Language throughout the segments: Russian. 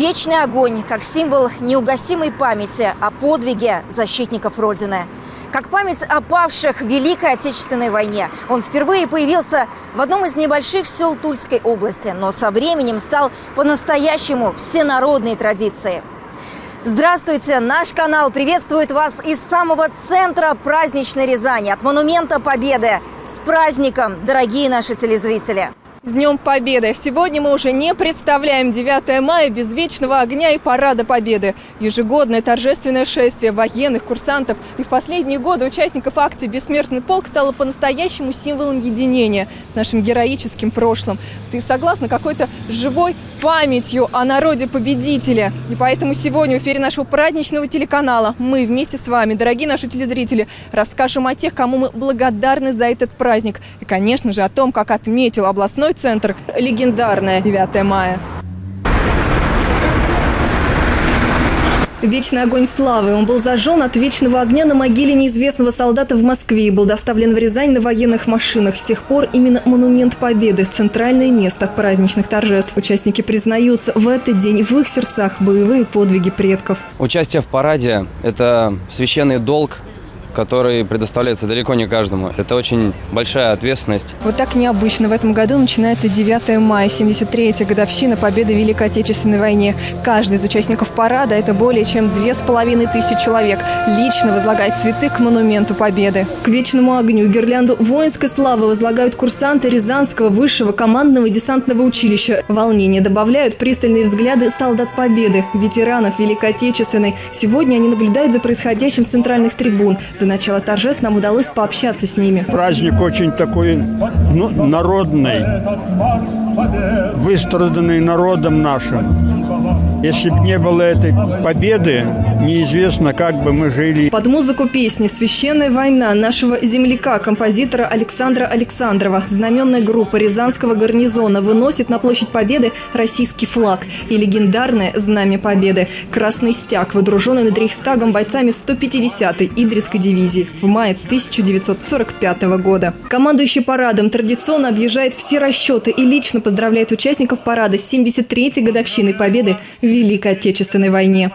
Вечный огонь как символ неугасимой памяти о подвиге защитников Родины. Как память о павших в Великой Отечественной войне. Он впервые появился в одном из небольших сел Тульской области, но со временем стал по-настоящему всенародной традицией. Здравствуйте! Наш канал приветствует вас из самого центра праздничной Рязани, от Монумента Победы. С праздником, дорогие наши телезрители! С Днем Победы! Сегодня мы уже не представляем 9 мая без вечного огня и парада Победы. Ежегодное торжественное шествие военных, курсантов и в последние годы участников акции «Бессмертный полк» стало по-настоящему символом единения с нашим героическим прошлым. Ты согласна какой-то живой памятью о народе-победителе. И поэтому сегодня в эфире нашего праздничного телеканала мы вместе с вами, дорогие наши телезрители, расскажем о тех, кому мы благодарны за этот праздник. И, конечно же, о том, как отметил областной центр легендарное 9 мая. Вечный огонь славы. Он был зажжен от вечного огня на могиле неизвестного солдата в Москве и был доставлен в Рязань на военных машинах. С тех пор именно монумент Победы – центральное место праздничных торжеств. Участники признаются, в этот день в их сердцах боевые подвиги предков. Участие в параде – это священный долг который предоставляется далеко не каждому. Это очень большая ответственность. Вот так необычно. В этом году начинается 9 мая, 73-я годовщина победы в Великой Отечественной войне. Каждый из участников парада, это более чем две с половиной тысячи человек, лично возлагает цветы к монументу победы. К вечному огню гирлянду воинской славы возлагают курсанты Рязанского высшего командного десантного училища. Волнение добавляют пристальные взгляды солдат победы, ветеранов Великой Отечественной. Сегодня они наблюдают за происходящим с центральных трибун. До начала торжеств нам удалось пообщаться с ними. Праздник очень такой ну, народный, выстраданный народом нашим. Если бы не было этой победы, неизвестно, как бы мы жили. Под музыку песни «Священная война» нашего земляка, композитора Александра Александрова, знаменная группа Рязанского гарнизона выносит на площадь Победы российский флаг и легендарное Знамя Победы. Красный стяг, водруженный над Рейхстагом бойцами 150-й Идрисской дивизии в мае 1945 года. Командующий парадом традиционно объезжает все расчеты и лично поздравляет участников парада с 73-й годовщиной Победы в Великой Отечественной войне.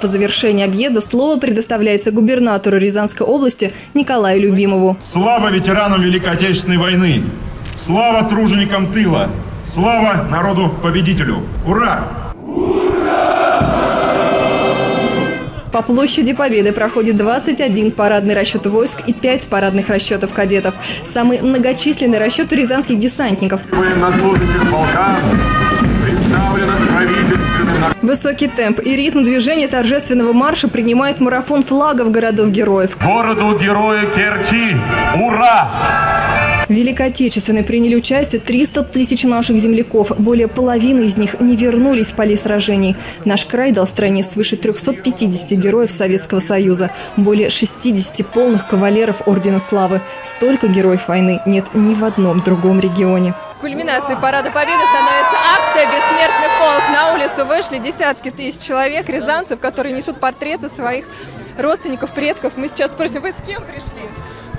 По завершении объезда слово предоставляется губернатору Рязанской области Николаю Любимову. Слава ветеранам Великой Отечественной войны! Слава труженикам тыла! Слава народу-победителю! Ура! По площади Победы проходит 21 парадный расчет войск и 5 парадных расчетов кадетов. Самый многочисленный расчет рязанских десантников. Высокий темп и ритм движения торжественного марша принимает марафон флагов городов-героев. Городу героя Керчи! Ура! В Великой Отечественной приняли участие 300 тысяч наших земляков. Более половины из них не вернулись в поли сражений. Наш край дал стране свыше 350 героев Советского Союза. Более 60 полных кавалеров Ордена Славы. Столько героев войны нет ни в одном другом регионе. Кульминацией Парада Победы становится акция «Бессмертный полк». На улицу вышли десятки тысяч человек, рязанцев, которые несут портреты своих родственников, предков. Мы сейчас спросим, вы с кем пришли?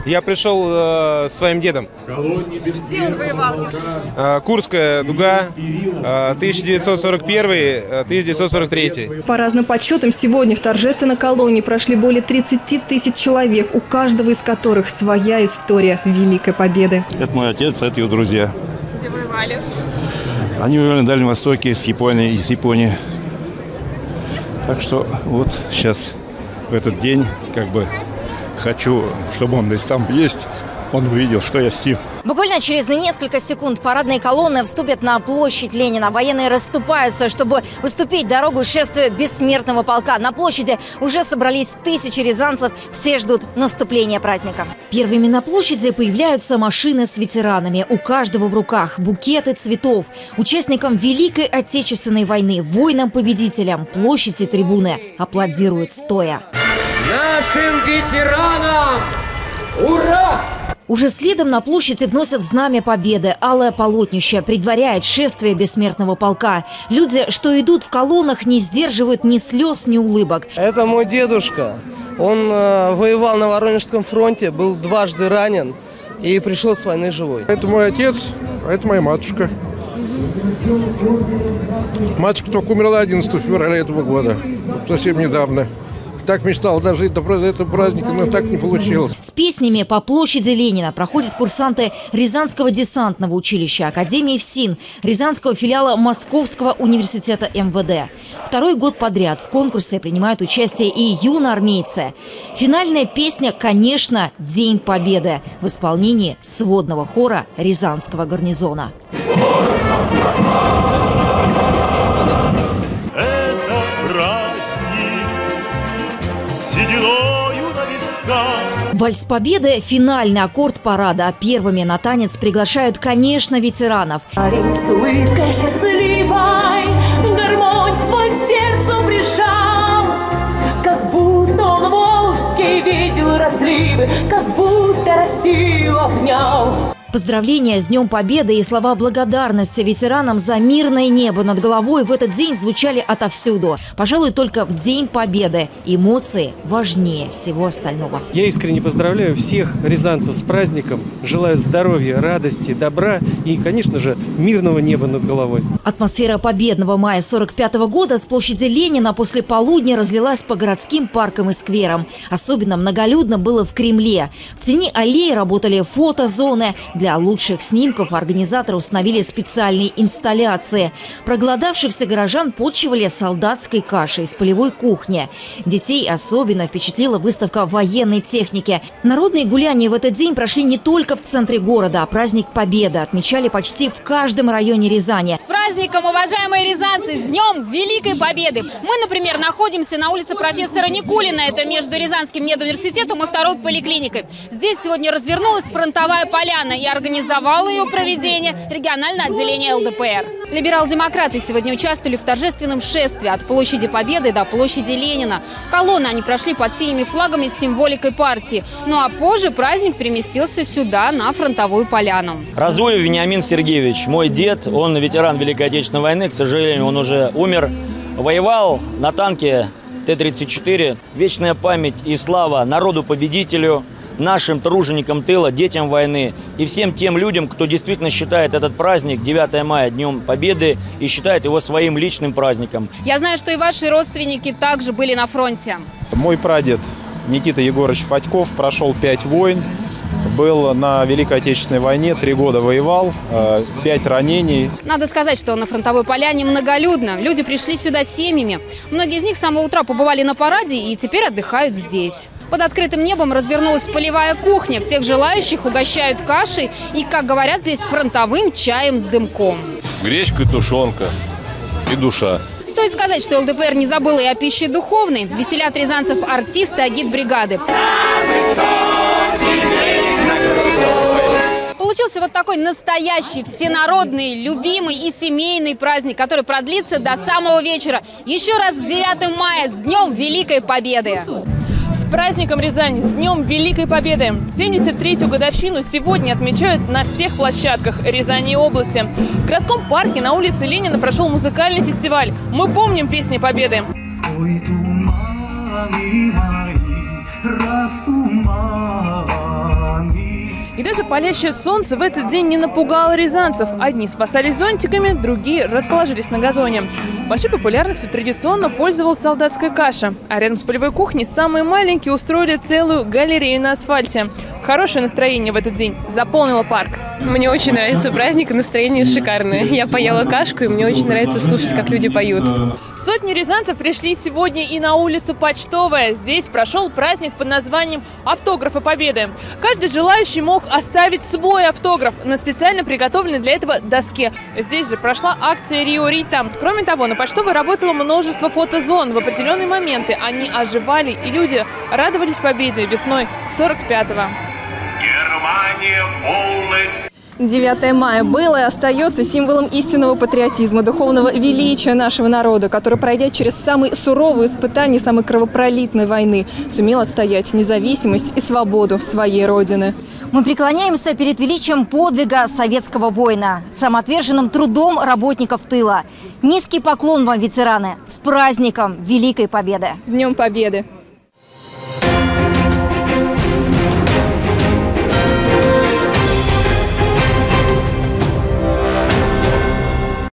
Я пришел э, своим дедом. Где он воевал? Э, Курская дуга, э, 1941-1943. По разным подсчетам, сегодня в торжественной колонии прошли более 30 тысяч человек, у каждого из которых своя история Великой Победы. Это мой отец, это его друзья. Где воевали? Они воевали на Дальнем Востоке, с Японией, из Японии. Так что вот сейчас, в этот день, как бы хочу, чтобы он, если там есть, он увидел, что я с ним. Буквально через несколько секунд парадные колонны вступят на площадь Ленина. Военные расступаются, чтобы уступить дорогу шествию бессмертного полка. На площади уже собрались тысячи рязанцев. Все ждут наступления праздника. Первыми на площади появляются машины с ветеранами. У каждого в руках букеты цветов. Участникам Великой Отечественной войны, воинам-победителям, площади трибуны аплодируют стоя. Нашим ветеранам! Ура! Уже следом на площади вносят знамя победы. Алое полотнище предваряет шествие бессмертного полка. Люди, что идут в колоннах, не сдерживают ни слез, ни улыбок. Это мой дедушка. Он э, воевал на Воронежском фронте, был дважды ранен и пришел с войны живой. Это мой отец, а это моя матушка. Мачка только умерла 11 февраля этого года, совсем недавно. Так мечтал дожить до этого праздника, но так не получилось. С песнями по площади Ленина проходят курсанты Рязанского десантного училища Академии ФСИН, Рязанского филиала Московского университета МВД. Второй год подряд в конкурсе принимают участие и юноармейцы. Финальная песня, конечно, «День Победы» в исполнении сводного хора Рязанского гарнизона. Это Вальс Победы – финальный аккорд парада. Первыми на танец приглашают, конечно, ветеранов. Как будто Россию обнял. Поздравления с Днем Победы и слова благодарности ветеранам за мирное небо над головой в этот день звучали отовсюду. Пожалуй, только в День Победы эмоции важнее всего остального. Я искренне поздравляю всех рязанцев с праздником. Желаю здоровья, радости, добра и, конечно же, мирного неба над головой. Атмосфера победного мая 45 года с площади Ленина после полудня разлилась по городским паркам и скверам. Особенно многолюдно было в Кремле. В тени аллеи работали фотозоны. Для лучших снимков организаторы установили специальные инсталляции. Проголодавшихся горожан почивали солдатской кашей из полевой кухни. Детей особенно впечатлила выставка военной техники. Народные гуляния в этот день прошли не только в центре города, а праздник Победы отмечали почти в каждом районе Рязани. С праздником, уважаемые рязанцы, с Днем Великой Победы! Мы, например, находимся на улице профессора Никулина, это между Рязанским медуниверситетом и второй поликлиникой. Здесь сегодня развернулась фронтовая поляна и организовало ее проведение региональное отделение ЛДПР. Либерал-демократы сегодня участвовали в торжественном шествии от площади Победы до площади Ленина. Колонны они прошли под синими флагами с символикой партии. Ну а позже праздник переместился сюда, на фронтовую поляну. Разуев Вениамин Сергеевич, мой дед, он ветеран Великой Отечественной войны, к сожалению, он уже умер. Воевал на танке Т-34. Вечная память и слава народу-победителю, нашим труженикам тыла, детям войны и всем тем людям, кто действительно считает этот праздник 9 мая Днем Победы и считает его своим личным праздником. Я знаю, что и ваши родственники также были на фронте. Мой прадед Никита Егорович Фатьков прошел пять войн, был на Великой Отечественной войне, три года воевал, э, пять ранений. Надо сказать, что на фронтовой поляне многолюдно. Люди пришли сюда семьями. Многие из них с самого утра побывали на параде и теперь отдыхают здесь. Под открытым небом развернулась полевая кухня. Всех желающих угощают кашей и, как говорят здесь, фронтовым чаем с дымком. Гречка, тушенка и душа. Стоит сказать, что ЛДПР не забыла и о пище духовной. Веселят рязанцев артисты агит-бригады. Получился вот такой настоящий, всенародный, любимый и семейный праздник, который продлится до самого вечера. Еще раз с 9 мая, с Днем Великой Победы! Праздником Рязани, с Днем Великой Победы! 73-ю годовщину сегодня отмечают на всех площадках Рязани и области. В городском парке на улице Ленина прошел музыкальный фестиваль. Мы помним песни Победы. Ой, туманы мои, растуманы. И даже палящее солнце в этот день не напугало рязанцев. Одни спасались зонтиками, другие расположились на газоне. Большой популярностью традиционно пользовалась солдатская каша. А рядом с полевой кухней самые маленькие устроили целую галерею на асфальте. Хорошее настроение в этот день заполнило парк. Мне очень нравится праздник, и настроение шикарное. Я поела кашку, и мне очень нравится слушать, как люди поют. Сотни рязанцев пришли сегодня и на улицу Почтовая. Здесь прошел праздник под названием «Автографы Победы». Каждый желающий мог оставить свой автограф на специально приготовленной для этого доске. Здесь же прошла акция «Рио Рита». Кроме того, на Почтовой работало множество фотозон. В определенные моменты они оживали, и люди радовались победе весной 45-го. Германия полностью 9 мая было и остается символом истинного патриотизма, духовного величия нашего народа, который, пройдя через самые суровые испытания самой кровопролитной войны, сумел отстоять независимость и свободу своей Родины. Мы преклоняемся перед величием подвига советского воина, самоотверженным трудом работников тыла. Низкий поклон вам, ветераны, с праздником Великой Победы! С Днем Победы!